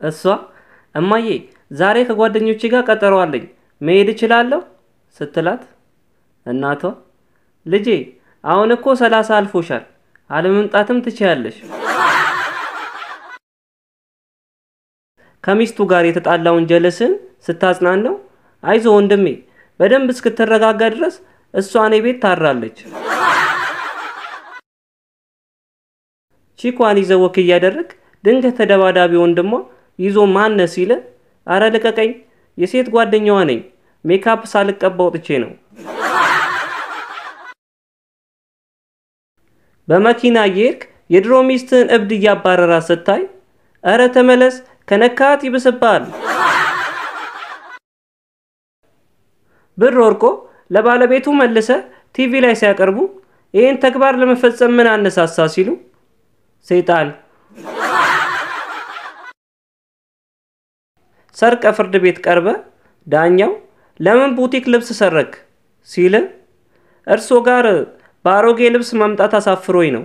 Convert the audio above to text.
እሷ እማዬ ዛሬ ከጓደኞቼ ጋር ቀጠሮ አለኝ መሄድ እችላለሁ ስትላት፣ እናቷ ልጄ አሁን እኮ ሰላሳ አልፎሻል አለመምጣትም ትችያለሽ። ከሚስቱ ጋር የተጣላውን ጀለስን ስታጽናነው አይዞ ወንድሜ በደንብ እስክትረጋጋ ድረስ እሷ እኔ ቤት ታራለች። ቺኳን ይዘው walk እያደረግ ድንገት ተደባዳቢ ወንድሟ ይዞ ማነ ሲል አረ ልቀቀኝ፣ የሴት ጓደኛዋ ነኝ፣ ሜካፕ ሳልቀባ ወጥቼ ነው። በመኪና እየሄድክ የድሮ ሚስትህን እብድ እያባረራት ስታይ እረ ተመለስ፣ ከነካት ይብስብሃል። ብር ወድቆ ለባለቤቱ መልሰ ቲቪ ላይ ሲያቀርቡ ይህን ተግባር ለመፈጸም ምን አነሳሳ ሲሉ ሰይጣን። ሰርቀ ፍርድ ቤት ቀርበ ዳኛው ለምን ቡቲክ ልብስ ሰረቅክ ሲል እርሶ ጋር በአሮጌ ልብስ መምጣት አሳፍሮኝ ነው